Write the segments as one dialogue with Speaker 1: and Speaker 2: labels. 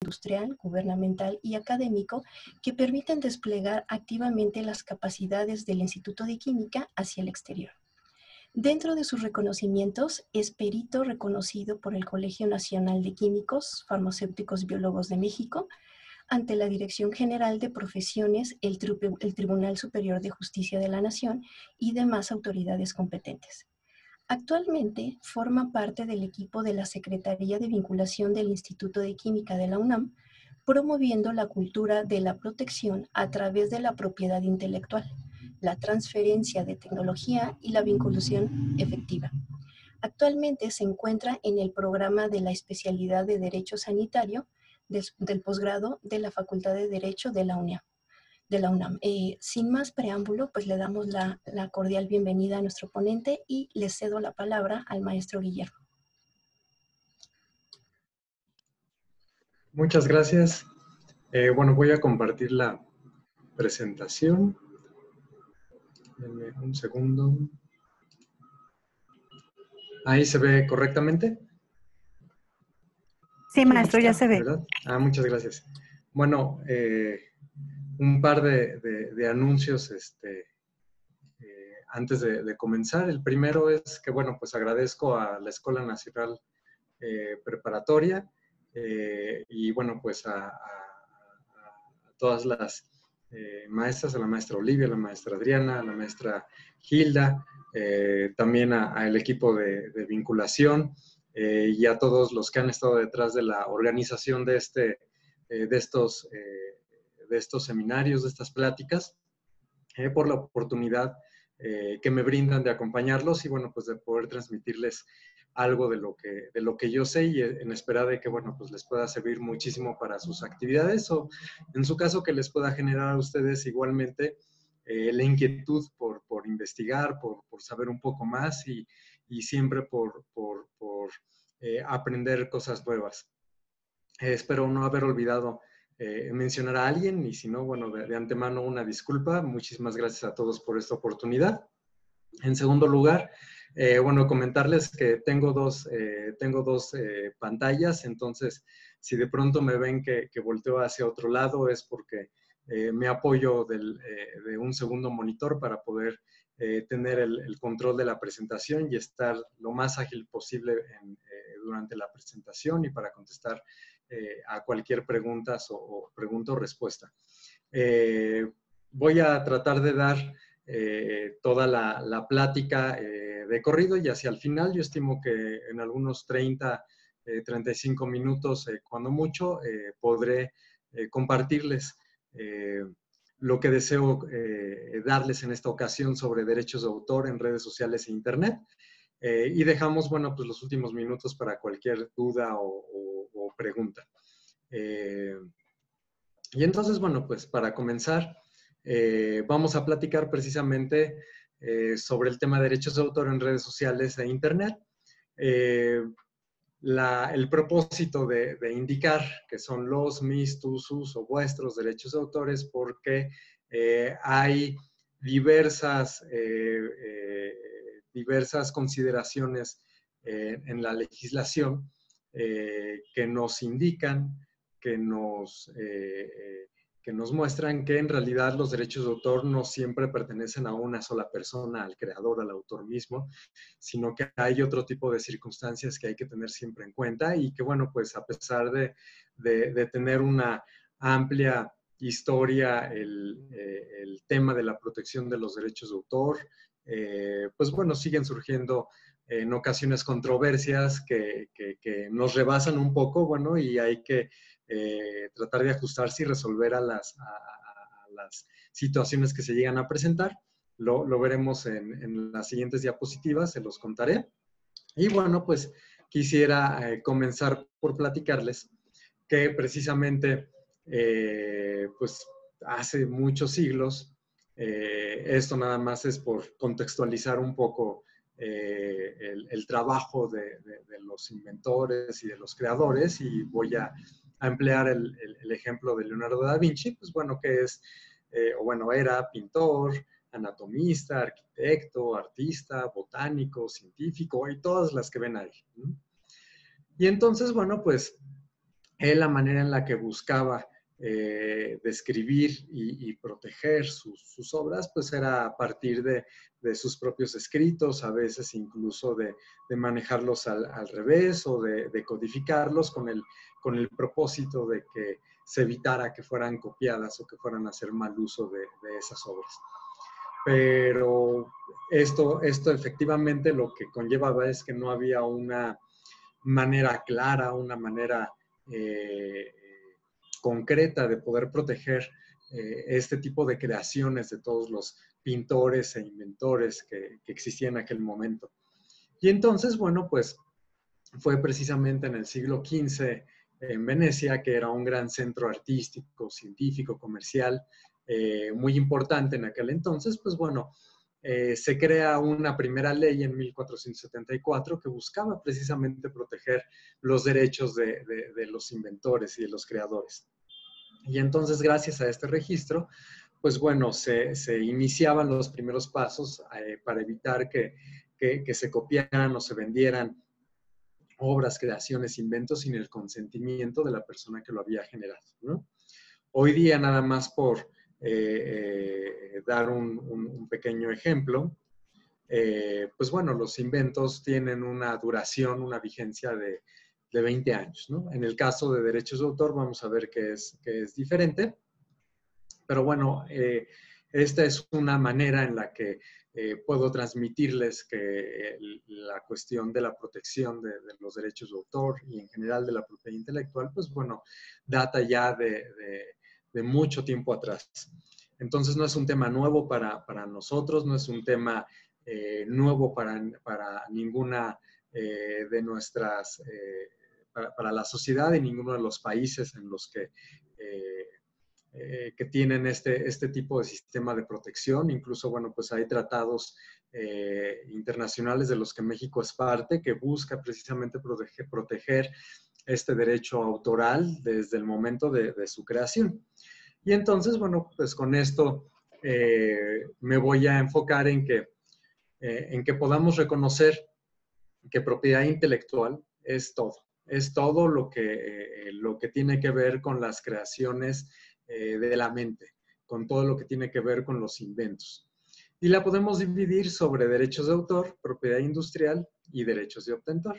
Speaker 1: industrial, gubernamental y académico que permiten desplegar activamente las capacidades del Instituto de Química hacia el exterior. Dentro de sus reconocimientos, es perito reconocido por el Colegio Nacional de Químicos, Farmacéuticos Biólogos de México, ante la Dirección General de Profesiones, el, Tribunal Superior de Justicia de la Nación y demás autoridades competentes. Actualmente forma parte del equipo de la Secretaría de Vinculación del Instituto de Química de la UNAM, promoviendo la cultura de la protección a través de la propiedad intelectual la transferencia de tecnología y la vinculación efectiva. Actualmente se encuentra en el programa de la especialidad de Derecho Sanitario del, posgrado de la Facultad de Derecho de la UNAM. De la UNAM. Eh, sin más preámbulo, pues le damos la, cordial bienvenida a nuestro ponente y le cedo la palabra al maestro Guillermo.
Speaker 2: Muchas gracias. Eh, bueno, voy a compartir la presentación. Denme un segundo. ¿Ahí se ve correctamente?
Speaker 3: Sí, maestro, ya se ve.
Speaker 2: Ah, muchas gracias. Bueno, eh, un par de, anuncios este, eh, antes de, comenzar. El primero es que, bueno, pues agradezco a la Escuela Nacional eh, Preparatoria y, bueno, pues a todas las eh, maestras, a la maestra Olivia, a la maestra Adriana, a la maestra Hilda, eh, también al equipo de, vinculación eh, y a todos los que han estado detrás de la organización de, este, de, estos, de estos seminarios, de estas pláticas, por la oportunidad que me brindan de acompañarlos y bueno, pues de poder transmitirles algo de lo que, de lo que yo sé y en espera de que, bueno, pues les pueda servir muchísimo para sus actividades o en su caso que les pueda generar a ustedes igualmente eh, la inquietud por, por investigar, por, por, saber un poco más y, y siempre por, por eh, aprender cosas nuevas. Eh, espero no haber olvidado mencionar a alguien y si no, bueno, de, de antemano una disculpa. Muchísimas gracias a todos por esta oportunidad. En segundo lugar, eh, bueno, comentarles que tengo dos, eh, tengo dos eh, pantallas, entonces si de pronto me ven que, que volteo hacia otro lado es porque me apoyo de un segundo monitor para poder tener el, control de la presentación y estar lo más ágil posible durante la presentación y para contestar a cualquier pregunta o, pregunta o respuesta. voy a tratar de dar toda la, la plática de corrido y hacia el final yo estimo que en algunos 30, 35 eh, minutos, eh, cuando mucho, eh, podré compartirles lo que deseo darles en esta ocasión sobre derechos de autor en redes sociales e internet. y dejamos, bueno, pues los últimos minutos para cualquier duda o, pregunta. y entonces, bueno, pues para comenzar, vamos a platicar precisamente eh, sobre el tema de derechos de autor en redes sociales e Internet. Eh, el propósito de, indicar que son los, mis, tus, sus o vuestros derechos de autores porque eh, hay diversas, diversas consideraciones en la legislación que nos indican, que nos que nos muestran que en realidad los derechos de autor no siempre pertenecen a una sola persona, al creador, al autor mismo, sino que hay otro tipo de circunstancias que hay que tener siempre en cuenta y que, bueno, pues a pesar de, de, tener una amplia historia, el, eh, el, tema de la protección de los derechos de autor, eh, pues bueno, siguen surgiendo en ocasiones controversias que, que, que, nos rebasan un poco, bueno, y hay que eh, tratar de ajustarse y resolver a las, las, situaciones que se llegan a presentar. Lo, veremos en, las siguientes diapositivas, se los contaré. Y bueno, pues quisiera eh, comenzar por platicarles que precisamente, eh, pues hace muchos siglos, esto nada más es por contextualizar un poco el, trabajo de, los inventores y de los creadores y voy a emplear el, ejemplo de Leonardo da Vinci, pues bueno, que es, eh, o bueno, era pintor, anatomista, arquitecto, artista, botánico, científico y todas las que ven ahí. Y entonces, bueno, pues él la manera en la que buscaba eh, describir y, proteger sus, obras, pues era a partir de, sus propios escritos, a veces incluso de, manejarlos al, revés o de, codificarlos con el, con el propósito de que se evitara que fueran copiadas o que fueran a hacer mal uso de, esas obras. Pero esto, esto efectivamente lo que conllevaba es que no había una manera clara, una manera eh, concreta de poder proteger eh, este tipo de creaciones de todos los pintores e inventores que, existían en aquel momento. Y entonces, bueno, pues fue precisamente en el siglo XV en Venecia, que era un gran centro artístico, científico, comercial, eh, muy importante en aquel entonces, pues bueno, eh, se crea una primera ley en 1474 que buscaba precisamente proteger los derechos de los inventores y de los creadores. Y entonces, gracias a este registro, pues bueno, se, iniciaban los primeros pasos eh, para evitar que, se copiaran o se vendieran obras, creaciones, inventos sin el consentimiento de la persona que lo había generado. Hoy día, nada más por eh, eh, dar un, pequeño ejemplo, pues bueno, los inventos tienen una duración, una vigencia de de 20 años. ¿no? En el caso de derechos de autor vamos a ver que es, que es diferente, pero bueno, eh, esta es una manera en la que eh, puedo transmitirles que la cuestión de la protección de, los derechos de autor y en general de la propiedad intelectual, pues bueno, data ya de, de, mucho tiempo atrás. Entonces no es un tema nuevo para, para nosotros, no es un tema eh, nuevo para, para ninguna de nuestras para, la sociedad y ninguno de los países en los que, eh, eh, que tienen este, este tipo de sistema de protección. Incluso, bueno, pues hay tratados eh, internacionales de los que México es parte que busca precisamente proteger, este derecho autoral desde el momento de, de su creación. Y entonces, bueno, pues con esto me voy a enfocar en que, en que podamos reconocer que propiedad intelectual es todo es todo lo que, eh, lo que tiene que ver con las creaciones eh, de la mente, con todo lo que tiene que ver con los inventos. Y la podemos dividir sobre derechos de autor, propiedad industrial y derechos de obtentor.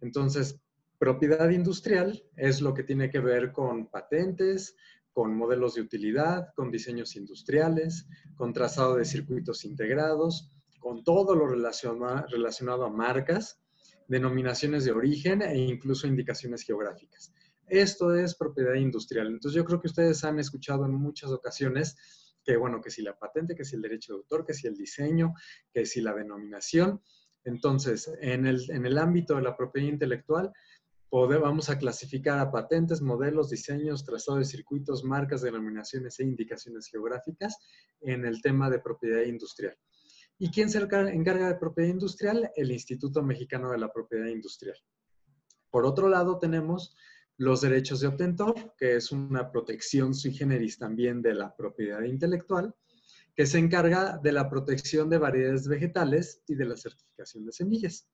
Speaker 2: Entonces, propiedad industrial es lo que tiene que ver con patentes, con modelos de utilidad, con diseños industriales, con trazado de circuitos integrados, con todo lo relacionado a marcas denominaciones de origen e incluso indicaciones geográficas. Esto es propiedad industrial. Entonces yo creo que ustedes han escuchado en muchas ocasiones que, bueno, que si la patente, que si el derecho de autor, que si el diseño, que si la denominación. Entonces, en el, en el ámbito de la propiedad intelectual, vamos a clasificar a patentes, modelos, diseños, trazado de circuitos, marcas, denominaciones e indicaciones geográficas en el tema de propiedad industrial. ¿Y quién se encarga de propiedad industrial? El Instituto Mexicano de la Propiedad Industrial. Por otro lado, tenemos los derechos de obtentor, que es una protección sui generis también de la propiedad intelectual, que se encarga de la protección de variedades vegetales y de la certificación de semillas.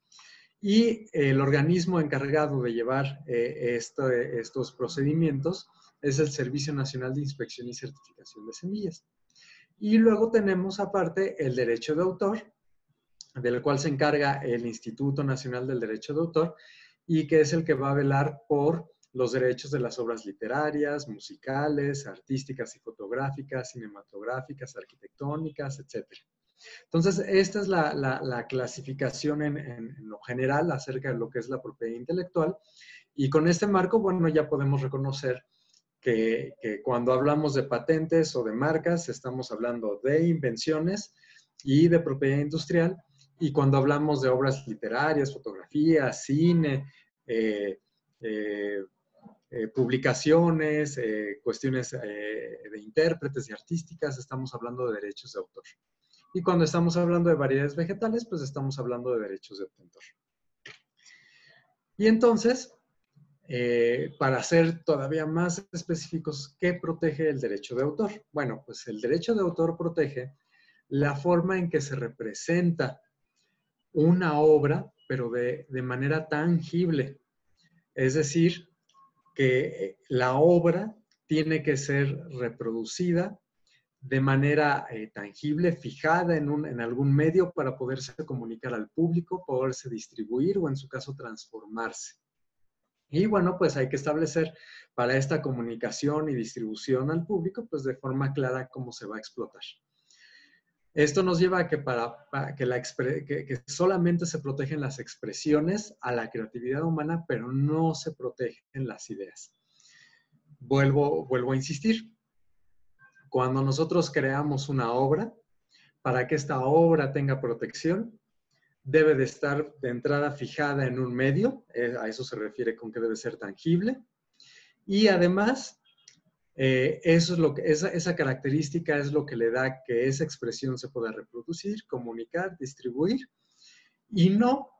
Speaker 2: Y el organismo encargado de llevar eh, estos procedimientos es el Servicio Nacional de Inspección y Certificación de Semillas. Y luego tenemos aparte el derecho de autor, del cual se encarga el Instituto Nacional del Derecho de Autor y que es el que va a velar por los derechos de las obras literarias, musicales, artísticas y fotográficas, cinematográficas, arquitectónicas, etc. Entonces, esta es la, clasificación en, en, lo general acerca de lo que es la propiedad intelectual. Y con este marco, bueno, ya podemos reconocer que, cuando hablamos de patentes o de marcas, estamos hablando de invenciones y de propiedad industrial. Y cuando hablamos de obras literarias, fotografía, cine, eh, eh, eh, publicaciones, cuestiones de intérpretes y artísticas, estamos hablando de derechos de autor. Y cuando estamos hablando de variedades vegetales, pues estamos hablando de derechos de obtentor. Y entonces, eh, para ser todavía más específicos, ¿qué protege el derecho de autor? Bueno, pues el derecho de autor protege la forma en que se representa una obra, pero de, manera tangible. Es decir, que la obra tiene que ser reproducida de manera eh, tangible, fijada en, algún medio para poderse comunicar al público, poderse distribuir o en su caso transformarse. Y bueno, pues hay que establecer para esta comunicación y distribución al público, pues de forma clara cómo se va a explotar. Esto nos lleva a que, para, que, la, que, solamente se protegen las expresiones a la creatividad humana, pero no se protegen las ideas. Vuelvo, vuelvo a insistir, cuando nosotros creamos una obra, para que esta obra tenga protección, debe de estar de entrada fijada en un medio, eh, a eso se refiere con que debe ser tangible, y además, eh, eso es lo que, esa, esa característica es lo que le da que esa expresión se pueda reproducir, comunicar, distribuir, y no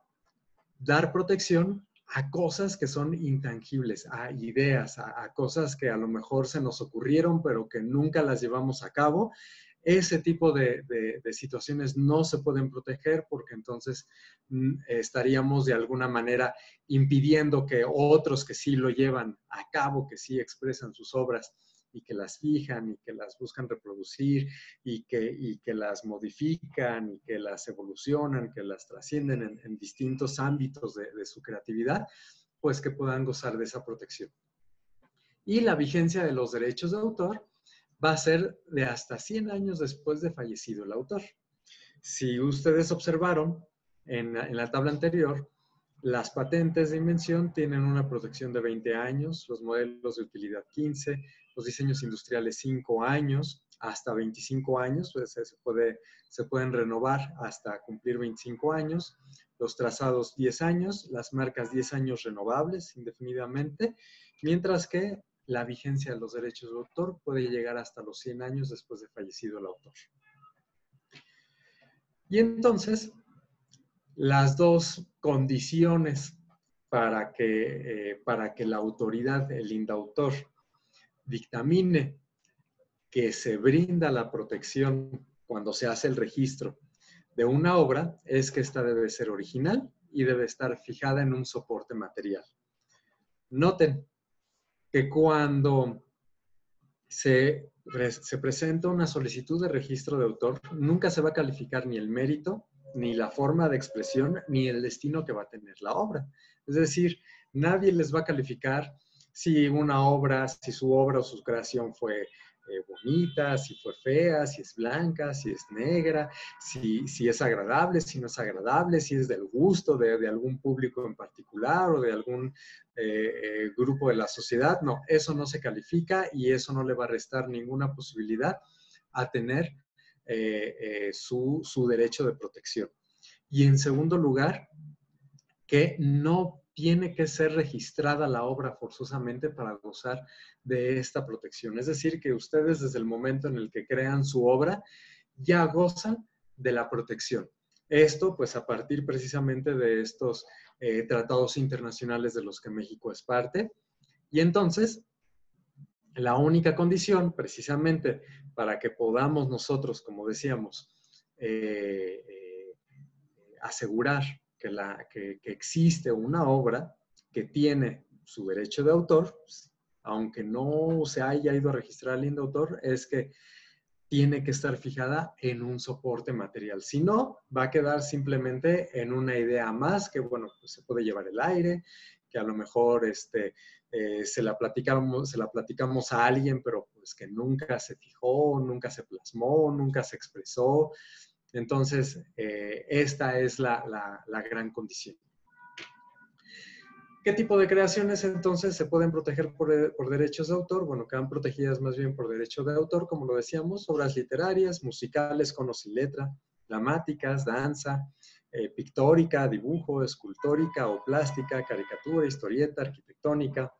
Speaker 2: dar protección a cosas que son intangibles, a ideas, a, cosas que a lo mejor se nos ocurrieron, pero que nunca las llevamos a cabo. Ese tipo de, situaciones no se pueden proteger porque entonces mm, estaríamos de alguna manera impidiendo que otros que sí lo llevan a cabo, que sí expresan sus obras, y que las fijan y que las buscan reproducir y que, que las modifican y que las evolucionan, que las trascienden en, distintos ámbitos de, de, su creatividad, pues que puedan gozar de esa protección. Y la vigencia de los derechos de autor va a ser de hasta 100 años después de fallecido el autor. Si ustedes observaron en, en la tabla anterior, las patentes de invención tienen una protección de 20 años, los modelos de utilidad 15, los diseños industriales 5 años, hasta 25 años, pues se, puede, se pueden renovar hasta cumplir 25 años, los trazados 10 años, las marcas 10 años renovables indefinidamente, mientras que la vigencia de los derechos de autor puede llegar hasta los 100 años después de fallecido el autor. Y entonces, las dos condiciones para que, eh, para que la autoridad, el indautor, dictamine que se brinda la protección cuando se hace el registro de una obra es que esta debe ser original y debe estar fijada en un soporte material. Noten que cuando se, se, presenta una solicitud de registro de autor, nunca se va a calificar ni el mérito, ni la forma de expresión, ni el destino que va a tener la obra. Es decir, nadie les va a calificar si una obra, si su obra o su creación fue eh, bonita, si fue fea, si es blanca, si es negra, si, es agradable, si no es agradable, si es del gusto de, algún público en particular o de algún eh, eh, grupo de la sociedad. No, eso no se califica y eso no le va a restar ninguna posibilidad a tener su, su derecho de protección. Y en segundo lugar, que no tiene que ser registrada la obra forzosamente para gozar de esta protección. Es decir, que ustedes desde el momento en el que crean su obra ya gozan de la protección. Esto, pues a partir precisamente de estos eh, tratados internacionales de los que México es parte. Y entonces, la única condición precisamente para que podamos nosotros, como decíamos, eh, eh, asegurar que, la, que, existe una obra que tiene su derecho de autor, aunque no se haya ido a registrar al de autor, es que tiene que estar fijada en un soporte material. Si no, va a quedar simplemente en una idea más que, bueno, pues se puede llevar el aire, que a lo mejor este, eh, se, la platicamos, se la platicamos a alguien, pero pues que nunca se fijó, nunca se plasmó, nunca se expresó. Entonces, eh, esta es la, gran condición. ¿Qué tipo de creaciones entonces se pueden proteger por, derechos de autor? Bueno, quedan protegidas más bien por derecho de autor, como lo decíamos, obras literarias, musicales con o sin letra, dramáticas, danza, eh, pictórica, dibujo, escultórica o plástica, caricatura, historieta, arquitectónica,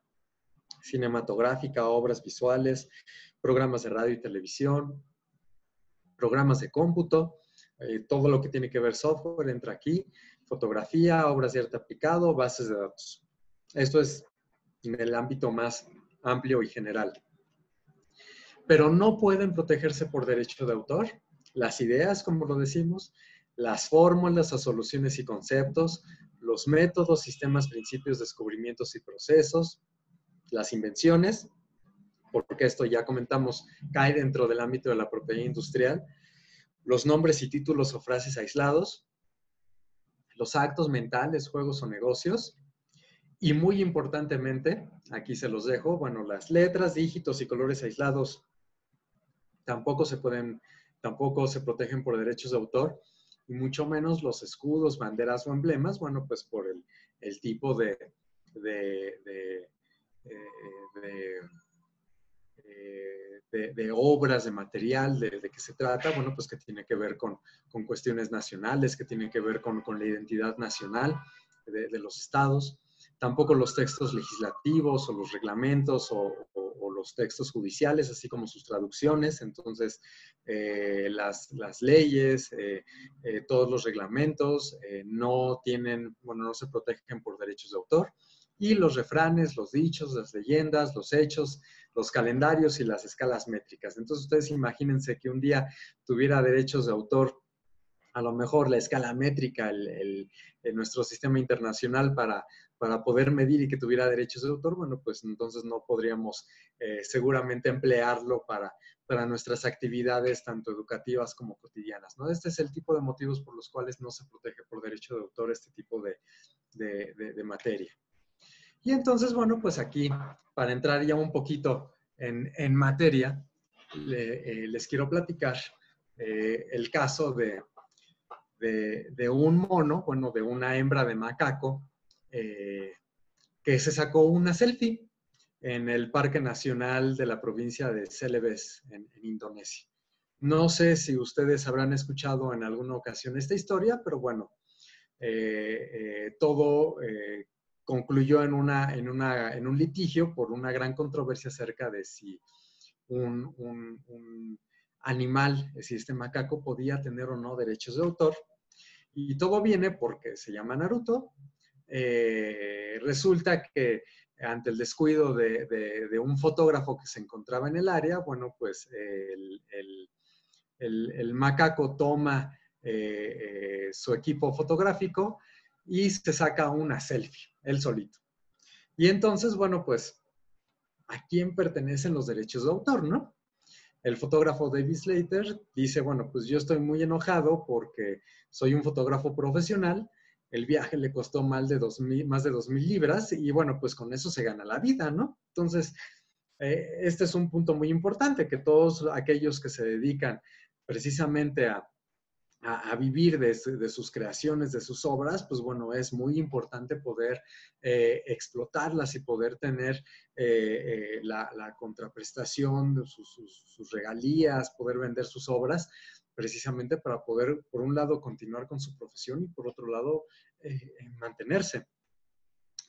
Speaker 2: cinematográfica, obras visuales, programas de radio y televisión, programas de cómputo, eh, todo lo que tiene que ver software entra aquí, fotografía, obras de arte aplicado, bases de datos. Esto es en el ámbito más amplio y general. Pero no pueden protegerse por derecho de autor las ideas, como lo decimos, las fórmulas, las soluciones y conceptos, los métodos, sistemas, principios, descubrimientos y procesos, las invenciones, porque esto ya comentamos, cae dentro del ámbito de la propiedad industrial, los nombres y títulos o frases aislados, los actos mentales, juegos o negocios, y muy importantemente, aquí se los dejo, bueno, las letras, dígitos y colores aislados tampoco se pueden, tampoco se protegen por derechos de autor, y mucho menos los escudos, banderas o emblemas, bueno, pues por el, tipo de, de, de, eh, obras, de material, de, qué se trata, bueno, pues que tiene que ver con, cuestiones nacionales, que tiene que ver con, la identidad nacional de, los estados tampoco los textos legislativos o los reglamentos o, los textos judiciales, así como sus traducciones. Entonces, eh, las, leyes, eh, eh, todos los reglamentos no tienen, bueno, no se protegen por derechos de autor. Y los refranes, los dichos, las leyendas, los hechos, los calendarios y las escalas métricas. Entonces, ustedes imagínense que un día tuviera derechos de autor a lo mejor la escala métrica, el, nuestro sistema internacional para, para poder medir y que tuviera derechos de autor, bueno, pues entonces no podríamos eh, seguramente emplearlo para, para nuestras actividades tanto educativas como cotidianas. ¿no? Este es el tipo de motivos por los cuales no se protege por derecho de autor este tipo de, de, materia. Y entonces, bueno, pues aquí, para entrar ya un poquito en, en materia, eh, les quiero platicar eh, el caso de, de, un mono, bueno, de una hembra de macaco, eh, que se sacó una selfie en el Parque Nacional de la provincia de Celebes, en, Indonesia. No sé si ustedes habrán escuchado en alguna ocasión esta historia, pero bueno, todo concluyó en, una, en, una, en un litigio por una gran controversia acerca de si un, un animal, decir, este macaco, podía tener o no derechos de autor. Y todo viene porque se llama Naruto. Eh, resulta que ante el descuido de, un fotógrafo que se encontraba en el área, bueno, pues el, macaco toma eh, eh, su equipo fotográfico y se saca una selfie, él solito. Y entonces, bueno, pues, ¿a quién pertenecen los derechos de autor, no? el fotógrafo David Slater dice, bueno, pues yo estoy muy enojado porque soy un fotógrafo profesional, el viaje le costó más de dos mil, más de dos mil libras y bueno, pues con eso se gana la vida, ¿no? Entonces, eh, este es un punto muy importante, que todos aquellos que se dedican precisamente a, a, vivir de, sus creaciones, de sus obras, pues bueno, es muy importante poder eh, explotarlas y poder tener eh, eh, la, contraprestación de sus, regalías, poder vender sus obras, precisamente para poder, por un lado, continuar con su profesión y por otro lado, mantenerse.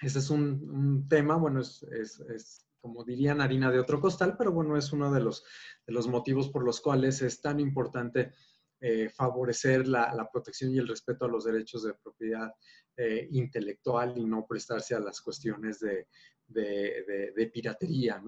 Speaker 2: Ese es un, tema, bueno, es, como dirían, harina de otro costal, pero bueno, es uno de los, de los motivos por los cuales es tan importante eh, favorecer la, protección y el respeto a los derechos de propiedad eh, intelectual y no prestarse a las cuestiones de, piratería.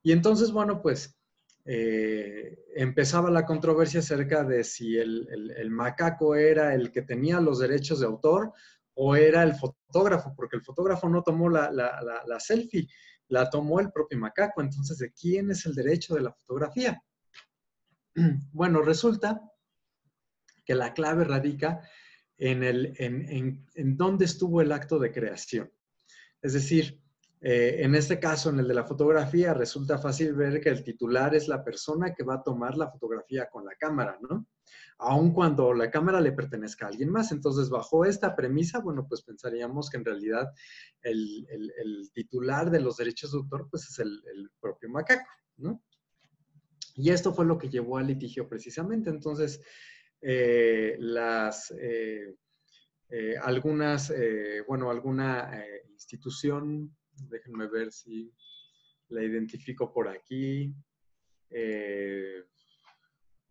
Speaker 2: Y entonces, bueno, pues eh, empezaba la controversia acerca de si el, macaco era el que tenía los derechos de autor o era el fotógrafo, porque el fotógrafo no tomó la, la selfie, la tomó el propio macaco. Entonces, ¿de quién es el derecho de la fotografía? Bueno, resulta que la clave radica en, el, en, en, dónde estuvo el acto de creación. Es decir, eh, en este caso, en el de la fotografía, resulta fácil ver que el titular es la persona que va a tomar la fotografía con la cámara, ¿no? Aun cuando la cámara le pertenezca a alguien más. Entonces, bajo esta premisa, bueno, pues pensaríamos que en realidad el, el, titular de los derechos de autor, pues es el, el propio macaco, ¿no? Y esto fue lo que llevó al litigio precisamente. Entonces, eh, las, eh, eh, algunas, bueno, alguna institución, déjenme ver si la identifico por aquí.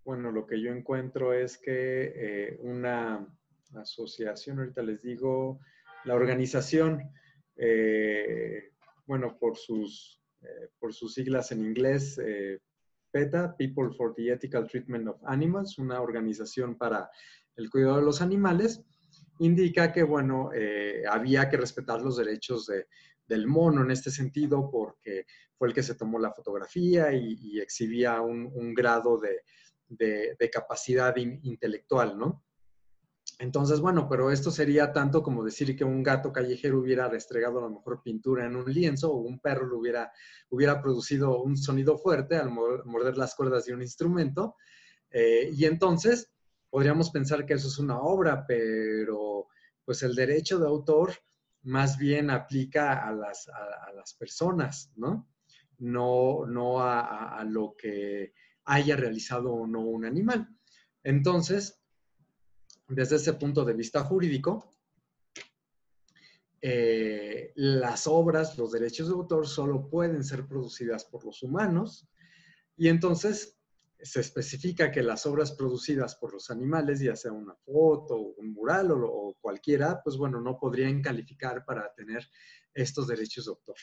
Speaker 2: bueno, lo que yo encuentro es que una asociación, ahorita les digo, la organización, bueno, por sus, por sus siglas en inglés, People for the Ethical Treatment of Animals, una organización para el cuidado de los animales, indica que, bueno, eh, había que respetar los derechos de, del mono en este sentido, porque fue el que se tomó la fotografía y, exhibía un, grado de, capacidad intelectual, ¿no? Entonces, bueno, pero esto sería tanto como decir que un gato callejero hubiera restregado a lo mejor pintura en un lienzo o un perro lo hubiera, hubiera producido un sonido fuerte al morder las cuerdas de un instrumento. Eh, y entonces podríamos pensar que eso es una obra, pero pues el derecho de autor más bien aplica a las, personas, ¿no? No, no a, a lo que haya realizado o no un animal. Entonces, desde ese punto de vista jurídico, eh, las obras, los derechos de autor solo pueden ser producidas por los humanos y entonces se especifica que las obras producidas por los animales, ya sea una foto, un mural o, cualquiera, pues bueno, no podrían calificar para tener estos derechos de autor.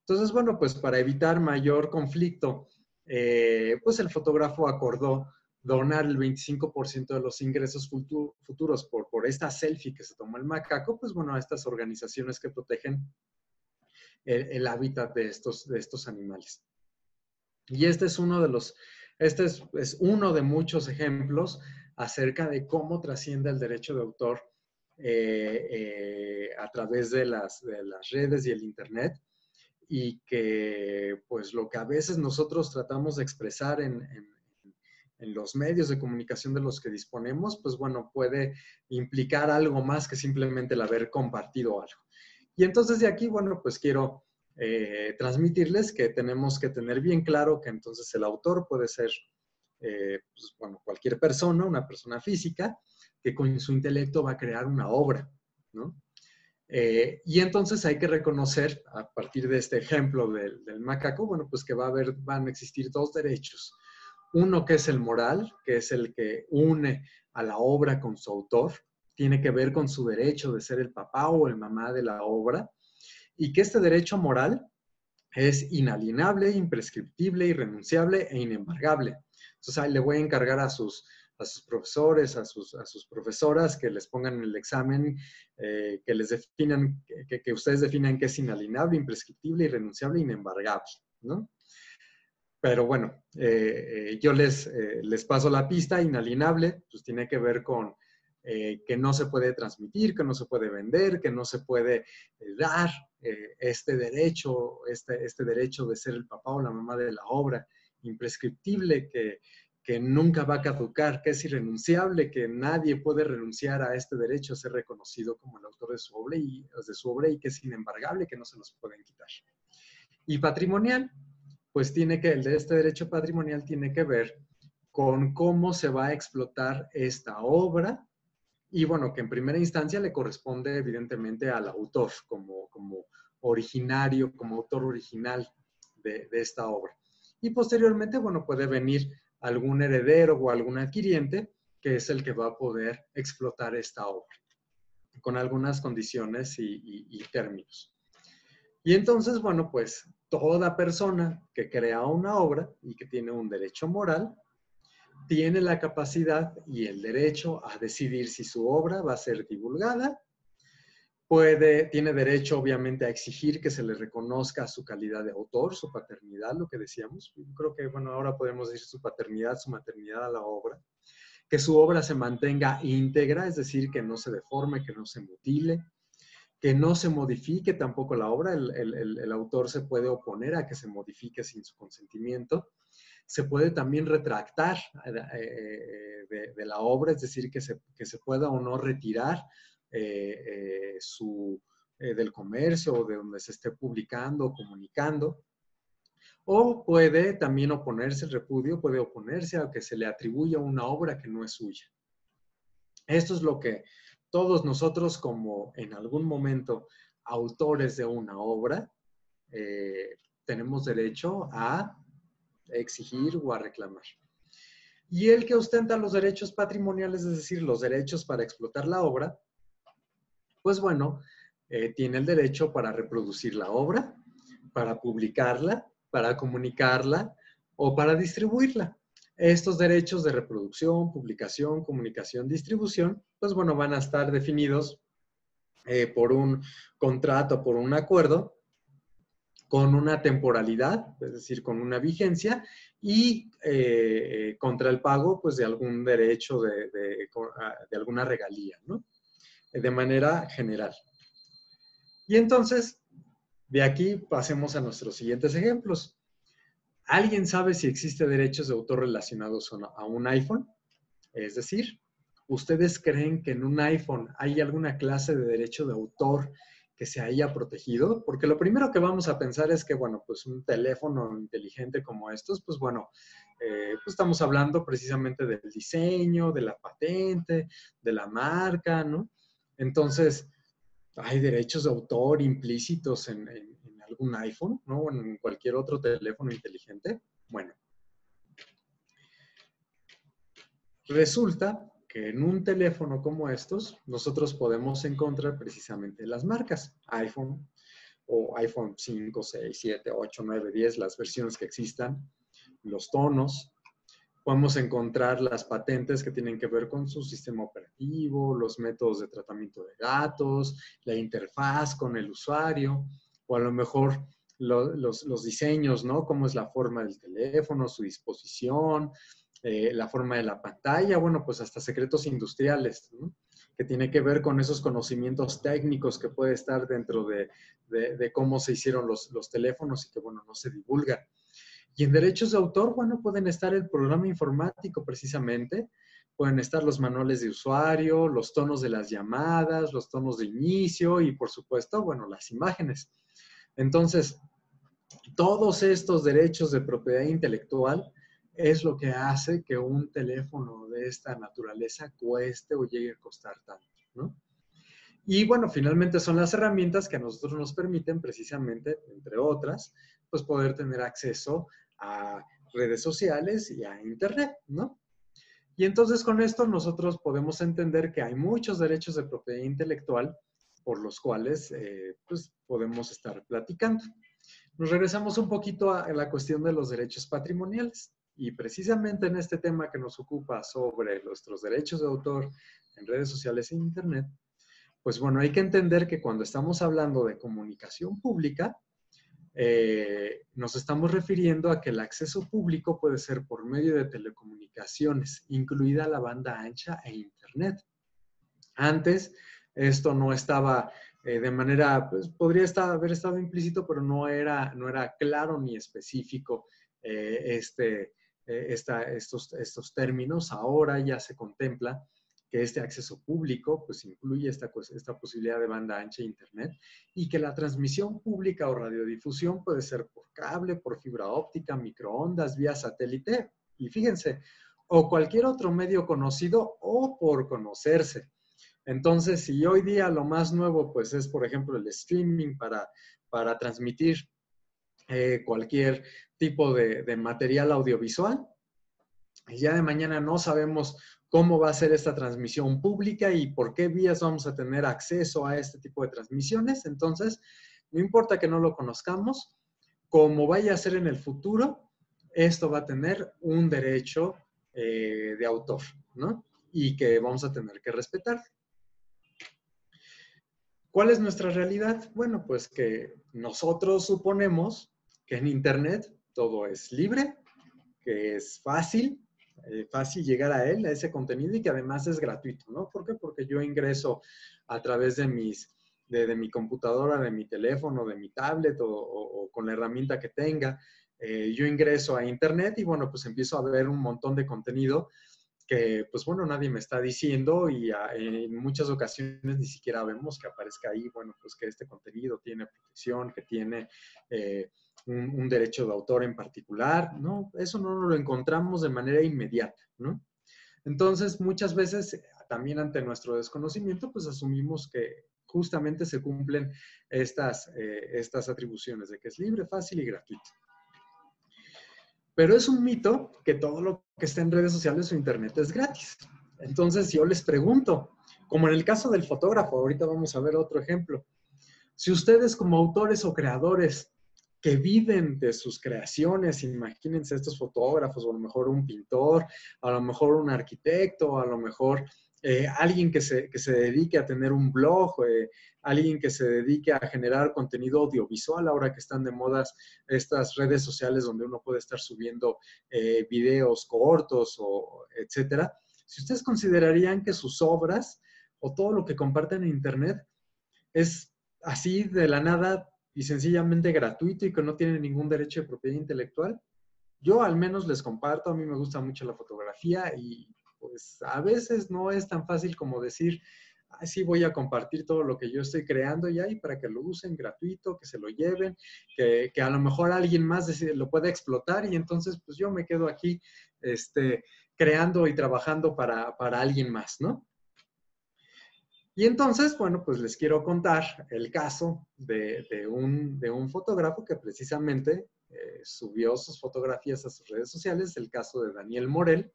Speaker 2: Entonces, bueno, pues para evitar mayor conflicto, eh, pues el fotógrafo acordó donar el 25% de los ingresos futuros por, por esta selfie que se tomó el macaco, pues bueno, a estas organizaciones que protegen el, hábitat de estos, de estos animales. Y este es uno de los, este es, uno de muchos ejemplos acerca de cómo trasciende el derecho de autor eh, eh, a través de las, de las redes y el Internet y que pues lo que a veces nosotros tratamos de expresar en, en los medios de comunicación de los que disponemos, pues bueno, puede implicar algo más que simplemente el haber compartido algo. Y entonces de aquí, bueno, pues quiero eh, transmitirles que tenemos que tener bien claro que entonces el autor puede ser, eh, pues, bueno, cualquier persona, una persona física, que con su intelecto va a crear una obra, ¿no? Eh, y entonces hay que reconocer, a partir de este ejemplo del, del, macaco, bueno, pues que va a haber, van a existir dos derechos. Uno que es el moral, que es el que une a la obra con su autor, tiene que ver con su derecho de ser el papá o el mamá de la obra, y que este derecho moral es inalienable, imprescriptible, irrenunciable e inembargable. Entonces ahí le voy a encargar a sus, a sus profesores, a sus, a sus profesoras que les pongan el examen, eh, que les definan, que, que, ustedes definan qué es inalienable, imprescriptible, irrenunciable e inembargable, ¿no? Pero bueno, eh, eh, yo les, eh, les paso la pista, inalienable, pues tiene que ver con que no se puede transmitir, que no se puede vender, que no se puede dar este derecho, este, este derecho de ser el papá o la mamá de la obra, imprescriptible, que, que nunca va a caducar, que es irrenunciable, que nadie puede renunciar a este derecho a ser reconocido como el autor de su obra y, de su obra y que es inembargable, que no se nos pueden quitar. Y patrimonial, pues tiene que, el de este derecho patrimonial tiene que ver con cómo se va a explotar esta obra y bueno, que en primera instancia le corresponde evidentemente al autor como, como originario, como autor original de, esta obra. Y posteriormente, bueno, puede venir algún heredero o algún adquiriente que es el que va a poder explotar esta obra con algunas condiciones y términos. Y entonces, bueno, pues toda persona que crea una obra y que tiene un derecho moral, tiene la capacidad y el derecho a decidir si su obra va a ser divulgada. Puede, tiene derecho, obviamente, a exigir que se le reconozca su calidad de autor, su paternidad, lo que decíamos. creo que, bueno, ahora podemos decir su paternidad, su maternidad a la obra. Que su obra se mantenga íntegra, es decir, que no se deforme, que no se mutile, que no se modifique tampoco la obra, el, autor se puede oponer a que se modifique sin su consentimiento. Se puede también retractar eh, eh, de, la obra, es decir, que se, se pueda o no retirar eh, su, del comercio o de donde se esté publicando o comunicando. O puede también oponerse, el repudio puede oponerse a que se le atribuya una obra que no es suya. Esto es lo que todos nosotros como en algún momento autores de una obra, eh, tenemos derecho a exigir o a reclamar. Y el que ostenta los derechos patrimoniales, es decir, los derechos para explotar la obra, pues bueno, eh, tiene el derecho para reproducir la obra, para publicarla, para comunicarla o para distribuirla. Estos derechos de reproducción, publicación, comunicación, distribución, pues bueno, van a estar definidos eh, por un contrato, por un acuerdo con una temporalidad, es decir, con una vigencia, y eh, contra el pago pues, de algún derecho de, de, de alguna regalía, ¿no? De manera general. Y entonces, de aquí pasemos a nuestros siguientes ejemplos. ¿Alguien sabe si existe derechos de autor relacionados a un iPhone? Es decir, ¿ustedes creen que en un iPhone hay alguna clase de derecho de autor que se haya protegido? Porque lo primero que vamos a pensar es que, bueno, pues un teléfono inteligente como estos, pues bueno, eh, pues estamos hablando precisamente del diseño, de la patente, de la marca, ¿no? Entonces, hay derechos de autor implícitos en, algún iPhone, ¿no? O en cualquier otro teléfono inteligente. Bueno, resulta que en un teléfono como estos, nosotros podemos encontrar precisamente las marcas iPhone o iPhone 5, 6, 7, 8, 9, 10, las versiones que existan, los tonos, podemos encontrar las patentes que tienen que ver con su sistema operativo, los métodos de tratamiento de datos, la interfaz con el usuario, o a lo mejor los, diseños, ¿no? Cómo es la forma del teléfono, su disposición, eh, la forma de la pantalla, bueno, pues hasta secretos industriales, ¿no? que tiene que ver con esos conocimientos técnicos que puede estar dentro de, cómo se hicieron los, los teléfonos y que, bueno, no se divulgan. Y en derechos de autor, bueno, pueden estar el programa informático precisamente, pueden estar los manuales de usuario, los tonos de las llamadas, los tonos de inicio y por supuesto, bueno, las imágenes. Entonces, todos estos derechos de propiedad intelectual es lo que hace que un teléfono de esta naturaleza cueste o llegue a costar tanto, ¿no? Y bueno, finalmente son las herramientas que a nosotros nos permiten precisamente, entre otras, pues poder tener acceso a redes sociales y a Internet, ¿no? Y entonces con esto nosotros podemos entender que hay muchos derechos de propiedad intelectual por los cuales eh, pues podemos estar platicando. Nos regresamos un poquito a la cuestión de los derechos patrimoniales y precisamente en este tema que nos ocupa sobre nuestros derechos de autor en redes sociales e Internet, pues bueno, hay que entender que cuando estamos hablando de comunicación pública, eh, nos estamos refiriendo a que el acceso público puede ser por medio de telecomunicaciones, incluida la banda ancha e Internet. Antes, esto no estaba eh, de manera, pues podría haber estado implícito, pero no era, no era claro ni específico eh, este, estos, estos términos. Ahora ya se contempla que este acceso público pues incluye esta, esta posibilidad de banda ancha e Internet y que la transmisión pública o radiodifusión puede ser por cable, por fibra óptica, microondas, vía satélite y fíjense, o cualquier otro medio conocido o por conocerse. Entonces, si hoy día lo más nuevo pues es, por ejemplo, el streaming para, para transmitir eh, cualquier tipo de, de material audiovisual, y ya de mañana no sabemos cómo va a ser esta transmisión pública y por qué vías vamos a tener acceso a este tipo de transmisiones. Entonces, no importa que no lo conozcamos, como vaya a ser en el futuro, esto va a tener un derecho eh, de autor, ¿no? Y que vamos a tener que respetar. ¿Cuál es nuestra realidad? Bueno, pues que nosotros suponemos que en Internet todo es libre, que es fácil, eh, fácil llegar a él, a ese contenido y que además es gratuito, ¿no? ¿Por qué? Porque yo ingreso a través de mis, de, mi computadora, de mi teléfono, de mi tablet o, con la herramienta que tenga. Eh, yo ingreso a internet y bueno, pues empiezo a ver un montón de contenido que pues bueno, nadie me está diciendo y en muchas ocasiones ni siquiera vemos que aparezca ahí, bueno, pues que este contenido tiene protección, que tiene eh, un, derecho de autor en particular, ¿no? Eso no lo encontramos de manera inmediata, ¿no? Entonces, muchas veces, también ante nuestro desconocimiento, pues asumimos que justamente se cumplen estas, eh, estas atribuciones de que es libre, fácil y gratuito. Pero es un mito que todo lo que está en redes sociales o internet es gratis. Entonces, yo les pregunto, como en el caso del fotógrafo, ahorita vamos a ver otro ejemplo, si ustedes como autores o creadores que viven de sus creaciones. Imagínense estos fotógrafos, o a lo mejor un pintor, a lo mejor un arquitecto, a lo mejor eh, alguien que se, que se, dedique a tener un blog, eh, alguien que se dedique a generar contenido audiovisual, ahora que están de modas estas redes sociales donde uno puede estar subiendo eh, videos cortos o etcétera. Si ustedes considerarían que sus obras o todo lo que comparten en Internet es así de la nada y sencillamente gratuito y que no tiene ningún derecho de propiedad intelectual, yo al menos les comparto, a mí me gusta mucho la fotografía y pues a veces no es tan fácil como decir, así voy a compartir todo lo que yo estoy creando ya y para que lo usen gratuito, que se lo lleven, que, a lo mejor alguien más lo pueda explotar y entonces pues yo me quedo aquí este, creando y trabajando para, alguien más, ¿no? Y entonces, bueno, pues les quiero contar el caso de, un, de un, fotógrafo que precisamente eh, subió sus fotografías a sus redes sociales, el caso de Daniel Morel,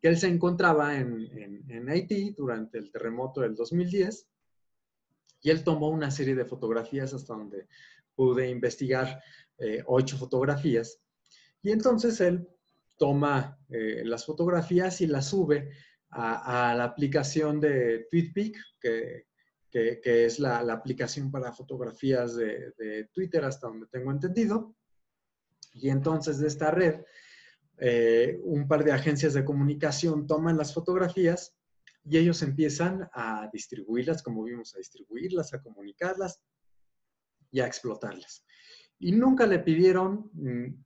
Speaker 2: que él se encontraba en, Haití durante el terremoto del 2010 y él tomó una serie de fotografías hasta donde pude investigar eh, ocho fotografías. Y entonces él toma eh, las fotografías y las sube a, la aplicación de TweetPic, que, es la, aplicación para fotografías de, Twitter, hasta donde tengo entendido. Y entonces de esta red eh, un par de agencias de comunicación toman las fotografías y ellos empiezan a distribuirlas, como vimos, a distribuirlas, a comunicarlas y a explotarlas. Y nunca le pidieron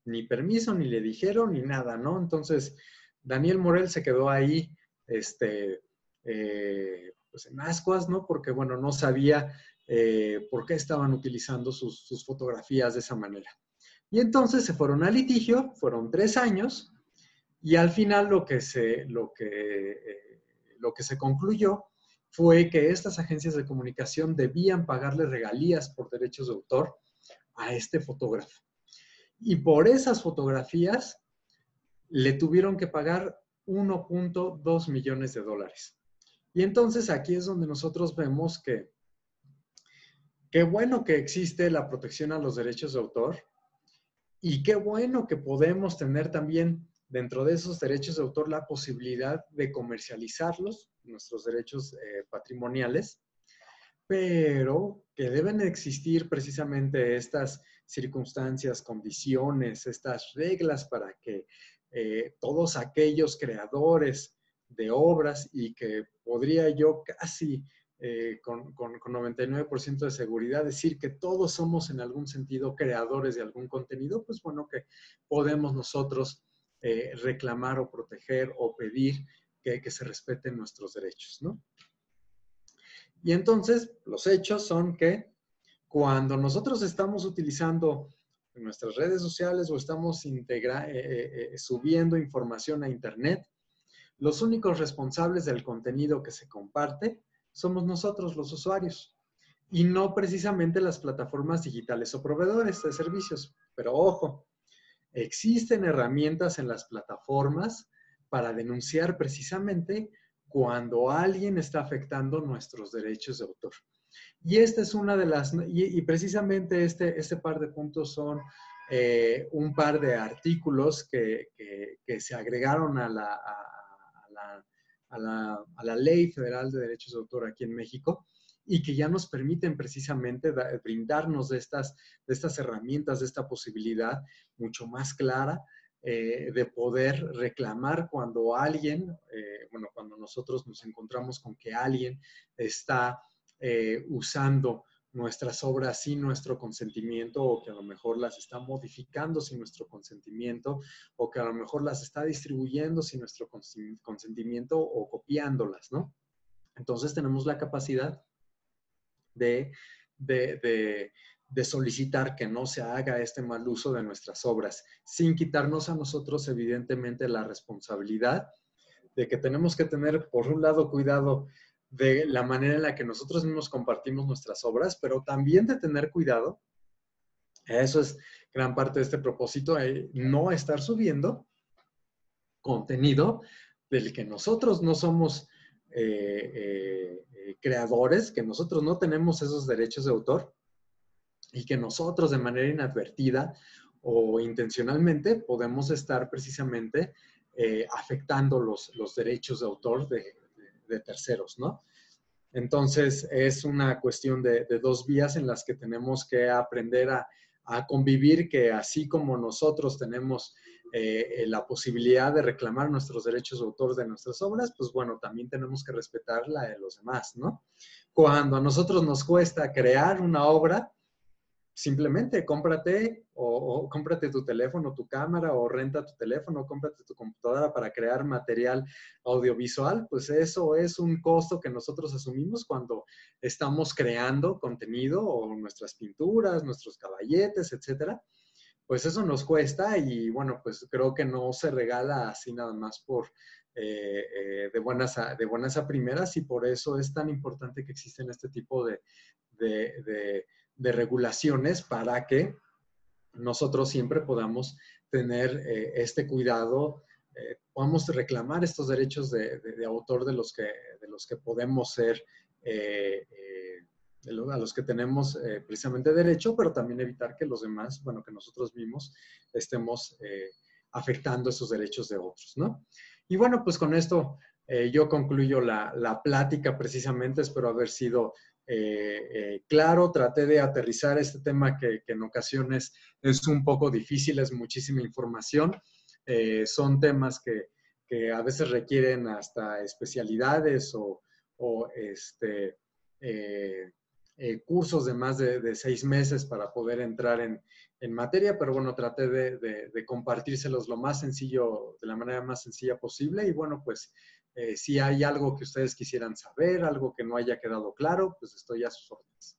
Speaker 2: ni permiso, ni le dijeron, ni nada, ¿no? Entonces, Daniel Morel se quedó ahí, este, eh, pues en ascuas, ¿no? Porque, bueno, no sabía eh, por qué estaban utilizando sus fotografías de esa manera. Y entonces se fueron a litigio, fueron tres años, y al final lo que se, lo que, eh, lo que se concluyó fue que estas agencias de comunicación debían pagarle regalías por derechos de autor a este fotógrafo. Y por esas fotografías le tuvieron que pagar 1.2 millones de dólares. Y entonces aquí es donde nosotros vemos que qué bueno que existe la protección a los derechos de autor, y qué bueno que podemos tener también dentro de esos derechos de autor la posibilidad de comercializarlos, nuestros derechos eh, patrimoniales, pero que deben existir precisamente estas circunstancias, condiciones, estas reglas para que eh, todos aquellos creadores de obras y que podría yo casi eh, con, con, 99% de seguridad, decir que todos somos en algún sentido creadores de algún contenido, pues bueno, que podemos nosotros eh, reclamar o proteger o pedir que, que, se respeten nuestros derechos, ¿no? Y entonces, los hechos son que cuando nosotros estamos utilizando nuestras redes sociales o estamos eh, subiendo información a Internet, los únicos responsables del contenido que se comparte somos nosotros los usuarios y no precisamente las plataformas digitales o proveedores de servicios. Pero ojo, existen herramientas en las plataformas para denunciar precisamente cuando alguien está afectando nuestros derechos de autor. Y esta es una de las, y, precisamente este, este par de puntos son eh, un par de artículos que, se agregaron a la, la a la, Ley Federal de Derechos de Autor aquí en México y que ya nos permiten precisamente brindarnos de estas, de estas herramientas, de esta posibilidad mucho más clara eh, de poder reclamar cuando alguien, eh, bueno, cuando nosotros nos encontramos con que alguien está eh, usando nuestras obras sin nuestro consentimiento o que a lo mejor las está modificando sin nuestro consentimiento o que a lo mejor las está distribuyendo sin nuestro consentimiento o copiándolas, ¿no? Entonces tenemos la capacidad de, de, de, solicitar que no se haga este mal uso de nuestras obras, sin quitarnos a nosotros evidentemente la responsabilidad de que tenemos que tener, por un lado, cuidado de la manera en la que nosotros mismos compartimos nuestras obras, pero también de tener cuidado. Eso es gran parte de este propósito, eh, no estar subiendo contenido del que nosotros no somos eh, eh, creadores, que nosotros no tenemos esos derechos de autor y que nosotros de manera inadvertida o intencionalmente podemos estar precisamente afectando los, los derechos de autor de, terceros, ¿no? Entonces, es una cuestión de, dos vías en las que tenemos que aprender a, convivir, que así como nosotros tenemos eh, la posibilidad de reclamar nuestros derechos de autor de nuestras obras, pues bueno, también tenemos que respetar la de los demás, ¿no? Cuando a nosotros nos cuesta crear una obra, simplemente cómprate o, cómprate tu teléfono, tu cámara o renta tu teléfono, cómprate tu computadora para crear material audiovisual, pues eso es un costo que nosotros asumimos cuando estamos creando contenido o nuestras pinturas, nuestros caballetes, etcétera. Pues eso nos cuesta y bueno, pues creo que no se regala así nada más por eh, eh, de, buenas a, de buenas a primeras y por eso es tan importante que existen este tipo de de regulaciones para que nosotros siempre podamos tener eh, este cuidado, eh, podamos reclamar estos derechos de, autor de los que, de los que podemos ser, eh, a los que tenemos precisamente derecho, pero también evitar que los demás, bueno, que nosotros mismos estemos afectando esos derechos de otros, ¿no? Y bueno, pues con esto yo concluyo la, la plática precisamente, espero haber sido eh, eh, claro, traté de aterrizar este tema que, en ocasiones es un poco difícil, es muchísima información. Eh, son temas que, a veces requieren hasta especialidades o, este, cursos de más de, seis meses para poder entrar en, materia, pero bueno, traté de, de, compartírselos lo más sencillo, de la manera más sencilla posible y bueno, pues eh, si hay algo que ustedes quisieran saber, algo que no haya quedado claro, pues estoy a sus órdenes.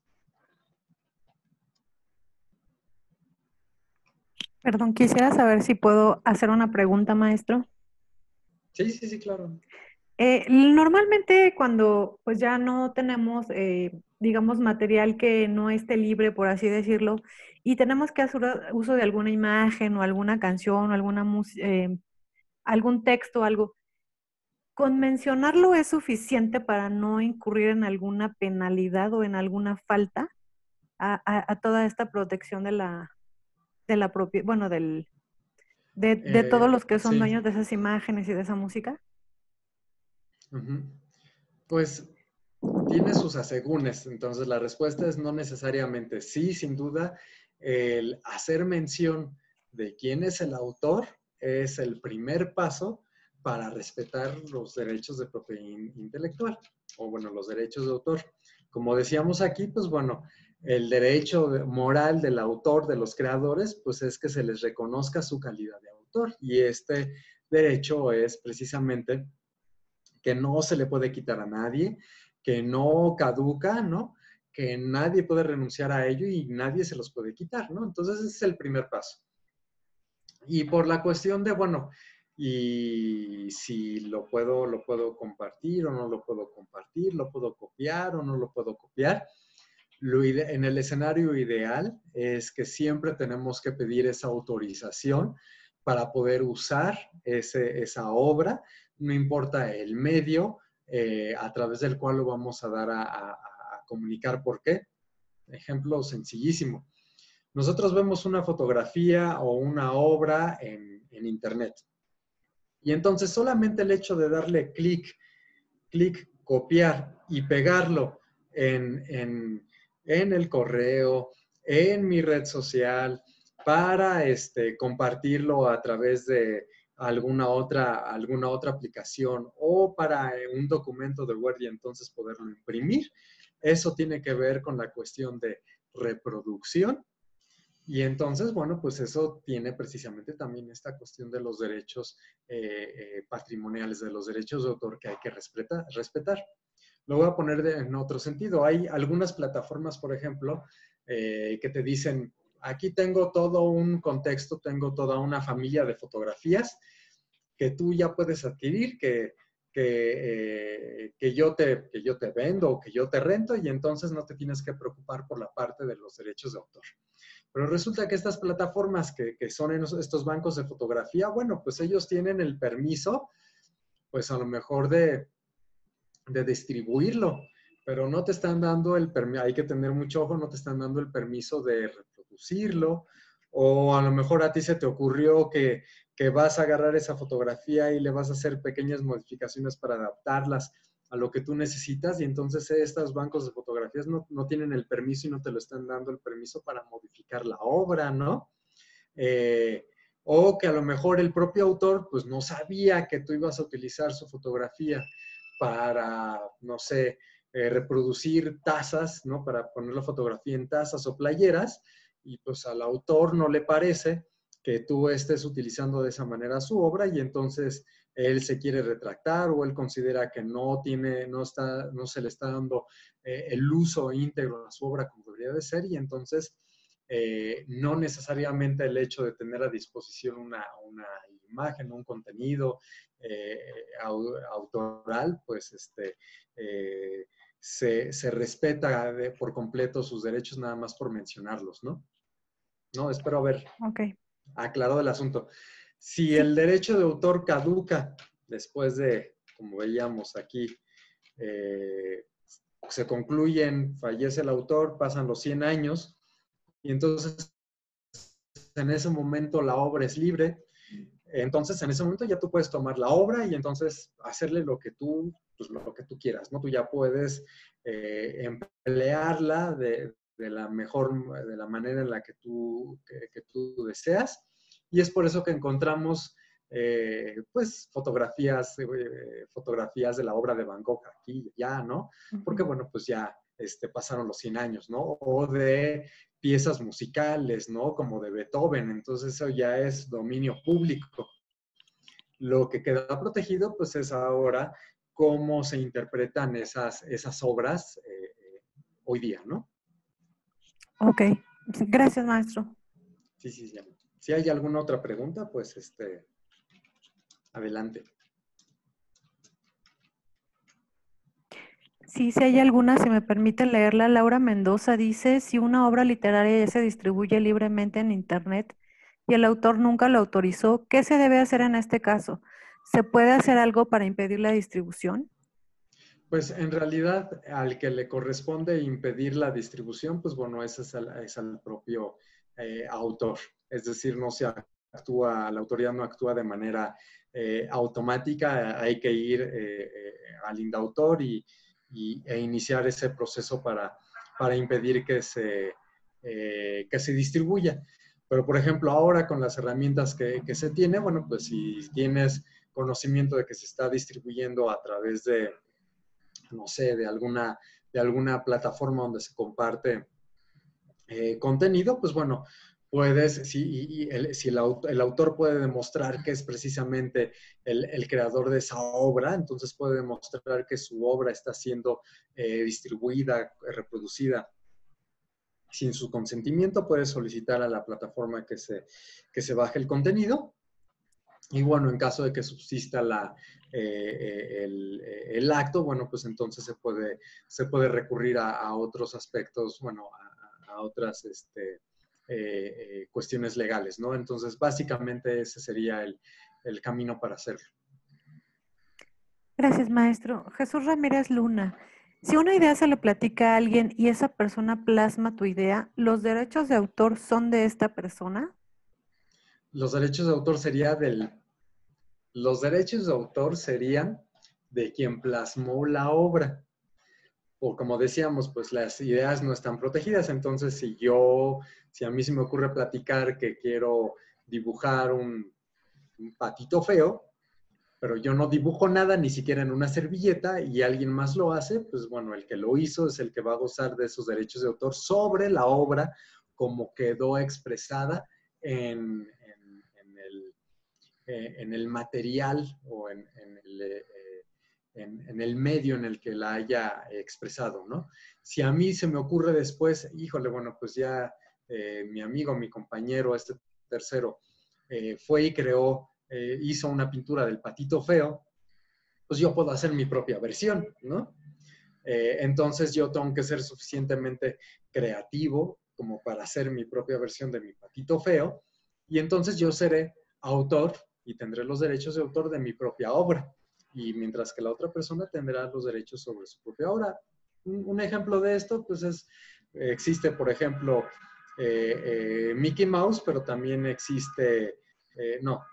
Speaker 3: Perdón, quisiera saber si puedo hacer una pregunta, maestro.
Speaker 2: Sí, sí, sí, claro.
Speaker 3: Eh, normalmente cuando pues ya no tenemos, eh, digamos, material que no esté libre, por así decirlo, y tenemos que hacer uso de alguna imagen o alguna canción o alguna algún texto, algo, con mencionarlo es suficiente para no incurrir en alguna penalidad o en alguna falta a, toda esta protección de la, de la propia, bueno, del, de, todos eh, los que son dueños de esas imágenes y de esa música?
Speaker 2: Pues tiene sus asegúnes, entonces la respuesta es no necesariamente sí, sin duda, el hacer mención de quién es el autor es el primer paso para respetar los derechos de propiedad intelectual o, bueno, los derechos de autor. Como decíamos aquí, pues bueno, el derecho moral del autor, de los creadores, pues es que se les reconozca su calidad de autor. Y este derecho es precisamente que no se le puede quitar a nadie, que no caduca, ¿no? Que nadie puede renunciar a ello y nadie se los puede quitar, ¿no? Entonces ese es el primer paso. Y por la cuestión de, bueno, y si lo puedo, lo puedo compartir o no lo puedo compartir, lo puedo copiar o no lo puedo copiar. Lo en el escenario ideal es que siempre tenemos que pedir esa autorización para poder usar ese, esa obra, no importa el medio eh, a través del cual lo vamos a dar a, comunicar por qué. Ejemplo sencillísimo. Nosotros vemos una fotografía o una obra en, en Internet y entonces solamente el hecho de darle clic, clic, copiar y pegarlo en, el correo, en mi red social, para este, compartirlo a través de alguna otra, alguna otra aplicación o para un documento de Word y entonces poderlo imprimir. Eso tiene que ver con la cuestión de reproducción y entonces, bueno, pues eso tiene precisamente también esta cuestión de los derechos eh, eh, patrimoniales, de los derechos de autor que hay que respetar. respetar. Lo voy a poner en otro sentido. Hay algunas plataformas, por ejemplo, eh, que te dicen, aquí tengo todo un contexto, tengo toda una familia de fotografías que tú ya puedes adquirir, que, que, que, yo te, que yo te vendo o que yo te rento y entonces no te tienes que preocupar por la parte de los derechos de autor. Pero resulta que estas plataformas que, son en estos bancos de fotografía, bueno, pues ellos tienen el permiso, pues a lo mejor de, de distribuirlo, pero no te están dando el permiso, hay que tener mucho ojo, no te están dando el permiso de reproducirlo, o a lo mejor a ti se te ocurrió que, que vas a agarrar esa fotografía y le vas a hacer pequeñas modificaciones para adaptarlas a lo que tú necesitas y entonces estos bancos de fotografías no, no, tienen el permiso y no te lo están dando el permiso para modificar la obra, ¿no? Eh, o que a lo mejor el propio autor pues no sabía que tú ibas a utilizar su fotografía para, no sé, eh, reproducir tazas, ¿no? Para poner la fotografía en tazas o playeras y pues al autor no le parece que tú estés utilizando de esa manera su obra y entonces él se quiere retractar o él considera que no tiene, no está, no se le está dando eh, el uso íntegro a su obra como debería de ser y entonces eh, no necesariamente el hecho de tener a disposición una, una imagen, un contenido eh, autoral, pues este, se, se, respeta por completo sus derechos nada más por mencionarlos, ¿no? No, espero haber
Speaker 3: okay.
Speaker 2: aclarado el asunto. Si el derecho de autor caduca después de, como veíamos aquí, eh, se concluyen, fallece el autor, pasan los 100 años, y entonces en ese momento la obra es libre, entonces en ese momento ya tú puedes tomar la obra y entonces hacerle lo que tú, pues, lo que tú quieras, ¿no? Tú ya puedes eh, emplearla de, la mejor, de la manera en la que tú, que tú deseas y es por eso que encontramos eh, pues fotografías, eh, fotografías de la obra de Van Gogh aquí ya, ¿no? Porque bueno, pues ya este, pasaron los 100 años, ¿no? O de piezas musicales, ¿no? Como de Beethoven, entonces eso ya es dominio público. Lo que queda protegido, pues es ahora cómo se interpretan esas, esas obras eh, hoy día, ¿no?
Speaker 3: Ok, gracias, maestro.
Speaker 2: Sí, sí, sí. Si hay alguna otra pregunta, pues este, adelante.
Speaker 3: Sí, si hay alguna, si me permite leerla, Laura Mendoza dice, si una obra literaria ya se distribuye libremente en Internet y el autor nunca lo autorizó, ¿qué se debe hacer en este caso? ¿Se puede hacer algo para impedir la distribución?
Speaker 2: Pues en realidad al que le corresponde impedir la distribución, pues bueno, ese es el propio eh, autor. Es decir, no se actúa, la autoridad no actúa de manera eh, automática, hay que ir eh, al indautor y, e iniciar ese proceso para, para impedir que se, que se distribuya. Pero, por ejemplo, ahora con las herramientas que, que, se tiene, bueno, pues si tienes conocimiento de que se está distribuyendo a través de, no sé, de alguna, de alguna plataforma donde se comparte eh, contenido, pues bueno, puedes, si, el, si el, autor puede demostrar que es precisamente el, creador de esa obra, entonces puede demostrar que su obra está siendo eh, distribuida, reproducida sin su consentimiento, puede solicitar a la plataforma que se, que se baje el contenido. Y bueno, en caso de que subsista la, eh, el, acto, bueno, pues entonces se puede, se puede recurrir a, a otros aspectos, bueno, a, a otras este, eh, eh, cuestiones legales, ¿no? Entonces, básicamente ese sería el, camino para hacerlo.
Speaker 3: Gracias, maestro. Jesús Ramírez Luna. Si una idea se le platica a alguien y esa persona plasma tu idea, ¿los derechos de autor son de esta persona?
Speaker 2: Los derechos de autor sería del... Los derechos de autor serían de quien plasmó la obra o como decíamos, pues las ideas no están protegidas. Entonces, si yo, si a mí se me ocurre platicar que quiero dibujar un, patito feo, pero yo no dibujo nada, ni siquiera en una servilleta, y alguien más lo hace, pues bueno, el que lo hizo es el que va a gozar de esos derechos de autor sobre la obra como quedó expresada en, el, eh, en el, material o en, el, eh, en, el medio en el que la haya expresado, ¿no? Si a mí se me ocurre después, híjole, bueno, pues ya eh, mi amigo, mi compañero, este tercero, eh, fue y creó, eh, hizo una pintura del patito feo, pues yo puedo hacer mi propia versión, ¿no? entonces yo tengo que ser suficientemente creativo como para hacer mi propia versión de mi patito feo, y entonces yo seré autor y tendré los derechos de autor de mi propia obra y mientras que la otra persona tendrá los derechos sobre su propia obra. Un, ejemplo de esto, pues es, existe, por ejemplo, eh, eh, Mickey Mouse, pero también existe, eh, no,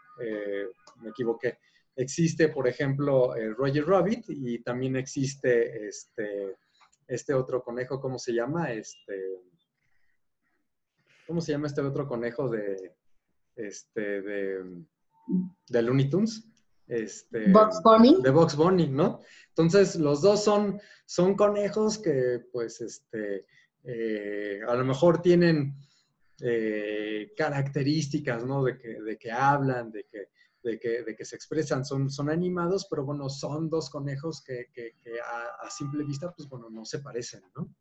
Speaker 2: me equivoqué, existe, por ejemplo, Roger Rabbit y también existe este, este otro conejo, ¿cómo se llama? Este, ¿Cómo se llama este otro conejo de, este, de, de Looney Tunes? Este,
Speaker 4: Box Bunny.
Speaker 2: De Box Bunny, ¿no? Entonces, los dos son, son conejos que, pues, este, eh, a lo mejor tienen eh, características, ¿no? De que, de que hablan, de que, de que, de que, se expresan, son, son animados, pero bueno, son dos conejos que, que, a, simple vista, pues bueno, no se parecen, ¿no?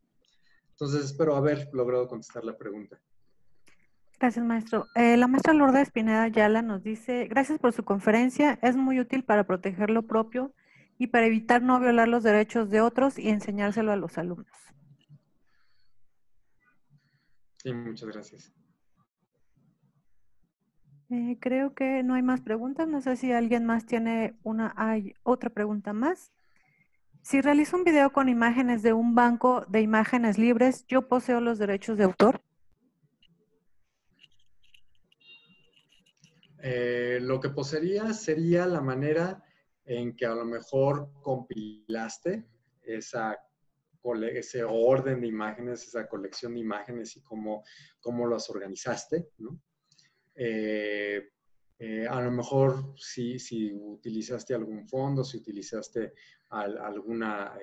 Speaker 2: Entonces, espero haber logrado contestar la pregunta.
Speaker 3: Gracias, maestro. Eh, la maestra Lourdes Pineda Ayala nos dice, gracias por su conferencia, es muy útil para proteger lo propio y para evitar no violar los derechos de otros y enseñárselo a los alumnos.
Speaker 2: Sí, muchas gracias.
Speaker 3: Eh, creo que no hay más preguntas. No sé si alguien más tiene una, hay otra pregunta más. Si realizo un video con imágenes de un banco de imágenes libres, ¿yo poseo los derechos de autor?
Speaker 2: Eh, lo que poseería sería la manera en que a lo mejor compilaste esa, ese orden de imágenes, esa colección de imágenes y cómo, cómo las organizaste, eh, eh, a lo mejor si, si, utilizaste algún fondo, si utilizaste alguna,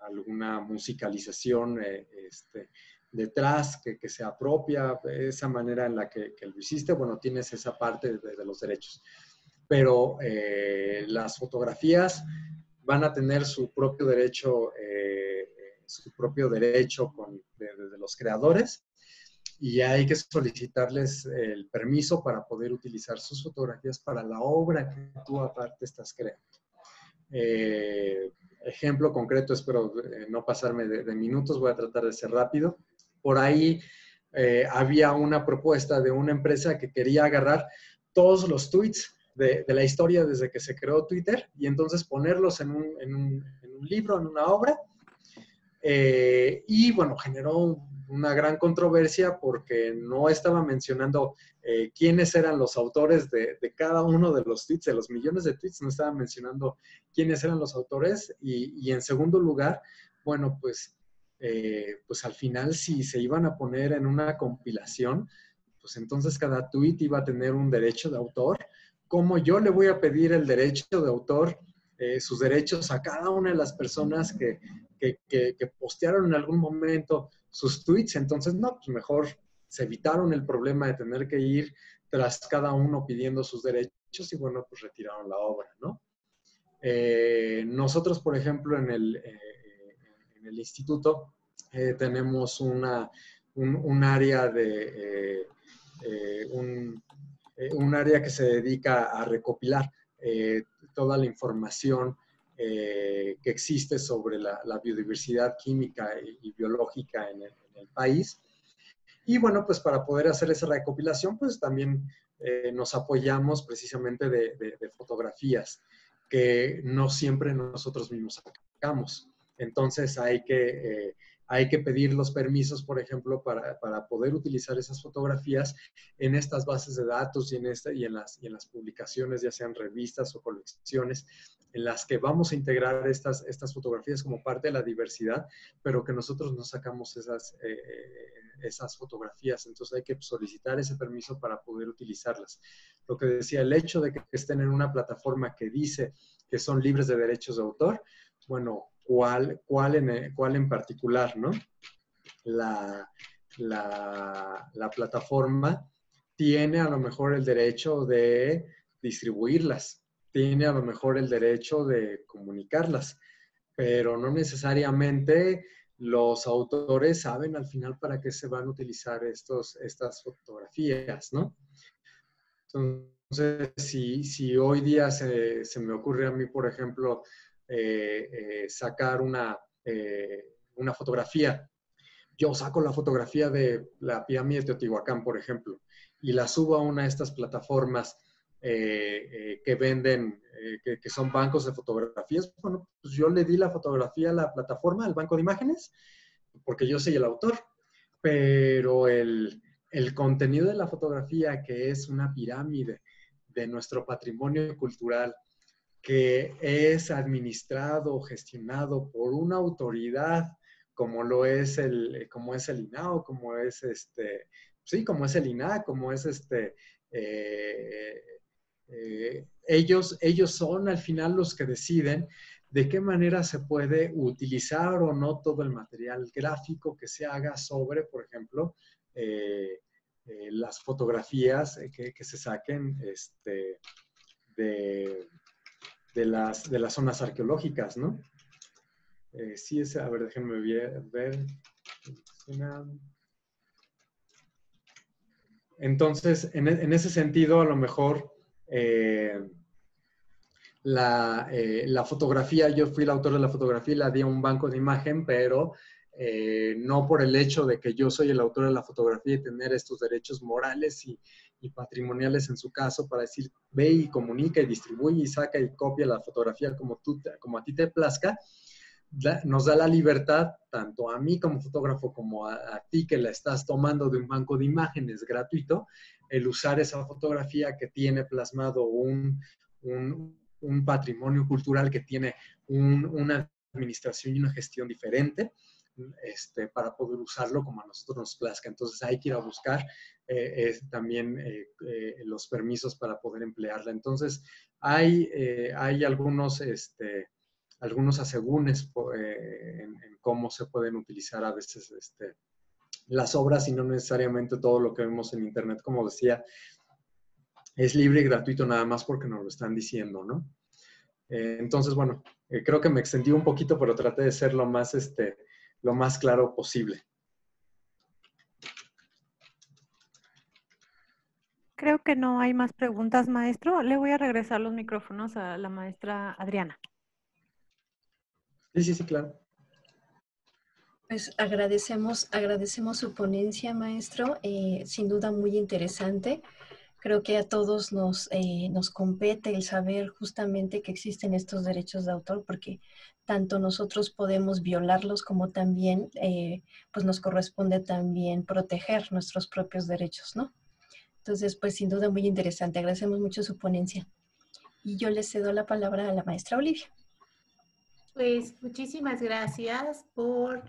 Speaker 2: alguna musicalización este, detrás que, que, se apropia, esa manera en la que, que, lo hiciste, bueno, tienes esa parte de, los derechos. Pero eh, las fotografías van a tener su propio derecho, eh, su propio derecho con, de, los creadores y hay que solicitarles el permiso para poder utilizar sus fotografías para la obra que tú aparte estás creando. Eh, ejemplo concreto, espero no pasarme de, de, minutos, voy a tratar de ser rápido por ahí eh, había una propuesta de una empresa que quería agarrar todos los tweets de, la historia desde que se creó Twitter y entonces ponerlos en un, libro, en una obra. Eh, y bueno, generó una gran controversia porque no estaba mencionando eh, quiénes eran los autores de, cada uno de los tweets, de los millones de tweets, no estaba mencionando quiénes eran los autores. y en segundo lugar, bueno, pues eh, pues al final si se iban a poner en una compilación, pues entonces cada tweet iba a tener un derecho de autor. ¿Cómo yo le voy a pedir el derecho de autor, eh, sus derechos a cada una de las personas que, que, postearon en algún momento sus tweets? Entonces, no, pues mejor se evitaron el problema de tener que ir tras cada uno pidiendo sus derechos y bueno, pues retiraron la obra, ¿no? Eh, nosotros, por ejemplo, en el, en el instituto eh, tenemos una, un, área de eh, eh, un, área que se dedica a recopilar toda la información que existe sobre la, biodiversidad química y, biológica en el, país. Y bueno, pues para poder hacer esa recopilación, pues también nos apoyamos precisamente de, de, fotografías que no siempre nosotros mismos sacamos. Entonces hay que, eh, hay que pedir los permisos, por ejemplo, para, poder utilizar esas fotografías en estas bases de datos y en, esta, y, en las, y en las publicaciones, ya sean revistas o colecciones, en las que vamos a integrar estas, estas fotografías como parte de la diversidad, pero que nosotros no sacamos esas, eh, esas fotografías. Entonces hay que solicitar ese permiso para poder utilizarlas. Lo que decía, el hecho de que estén en una plataforma que dice que son libres de derechos de autor, bueno, cuál, cuál, en, cuál en particular, ¿no? La, la, plataforma tiene a lo mejor el derecho de distribuirlas, tiene a lo mejor el derecho de comunicarlas, pero no necesariamente los autores saben al final para qué se van a utilizar estos, estas fotografías, ¿no? Entonces, si, si hoy día se, se, me ocurre a mí, por ejemplo, eh, eh, sacar una, eh, una fotografía. Yo saco la fotografía de la pirámide de Teotihuacán, por ejemplo, y la subo a una de estas plataformas que venden, que, son bancos de fotografías. Bueno, pues yo le di la fotografía a la plataforma, al banco de imágenes, porque yo soy el autor, pero el, el contenido de la fotografía, que es una pirámide de nuestro patrimonio cultural, que es administrado o gestionado por una autoridad como lo es el, como es el INAO, como es este, sí, como es el INA, como es este, eh, eh, ellos, ellos son al final los que deciden de qué manera se puede utilizar o no todo el material gráfico que se haga sobre, por ejemplo, eh, las fotografías que, se saquen este, de, las, de las zonas arqueológicas, ¿no? sí, es, a ver, déjenme ver. Entonces, en, ese sentido, a lo mejor eh, eh, la, fotografía, yo fui el autor de la fotografía y la di a un banco de imagen, pero eh, no por el hecho de que yo soy el autor de la fotografía y tener estos derechos morales y, patrimoniales en su caso para decir, ve y comunica y distribuye y saca y copia la fotografía como, tú, como a ti te plazca, nos da la libertad, tanto a mí como fotógrafo, como a, ti que la estás tomando de un banco de imágenes gratuito, el usar esa fotografía que tiene plasmado un, un, patrimonio cultural, que tiene una administración y una gestión diferente, este, para poder usarlo como a nosotros nos plazca. Entonces hay que ir a buscar eh, también eh, eh, los permisos para poder emplearla. Entonces hay, hay algunos... Este, algunos asegúnes en, cómo se pueden utilizar a veces este, las obras y no necesariamente todo lo que vemos en Internet, como decía, es libre y gratuito nada más porque nos lo están diciendo, ¿no? Entonces, bueno, creo que me extendí un poquito, pero traté de ser lo más, este, lo más claro posible.
Speaker 3: Creo que no hay más preguntas, maestro. Le voy a regresar los micrófonos a la maestra Adriana.
Speaker 2: Sí, sí, sí, claro.
Speaker 1: Pues agradecemos, agradecemos su ponencia, maestro, eh, sin duda muy interesante. Creo que a todos nos, eh, nos compete el saber justamente que existen estos derechos de autor, porque tanto nosotros podemos violarlos como también eh, pues nos corresponde también proteger nuestros propios derechos, ¿no? Entonces, pues sin duda muy interesante. Agradecemos mucho su ponencia. Y yo le cedo la palabra a la maestra Olivia.
Speaker 4: Pues muchísimas gracias por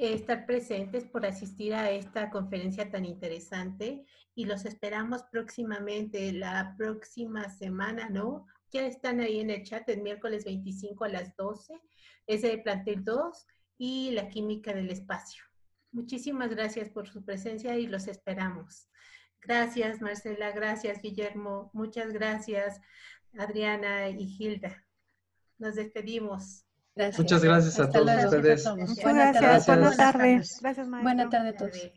Speaker 4: estar presentes, por asistir a esta conferencia tan interesante y los esperamos próximamente, la próxima semana, ¿no? Ya están ahí en el chat el miércoles 25 a las 12, es de plantel 2 y la química del espacio. Muchísimas gracias por su presencia y los esperamos. Gracias, Marcela. Gracias, Guillermo. Muchas gracias, Adriana y Hilda. Nos despedimos.
Speaker 2: Muchas gracias a todos ustedes.
Speaker 3: Muchas gracias. Buenas tardes.
Speaker 1: Buenas tardes a todos.